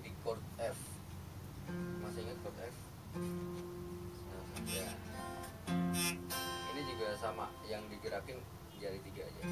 di chord F. Masih ingat chord F? Nah, ya. ini juga sama yang digerakin jari tiga aja.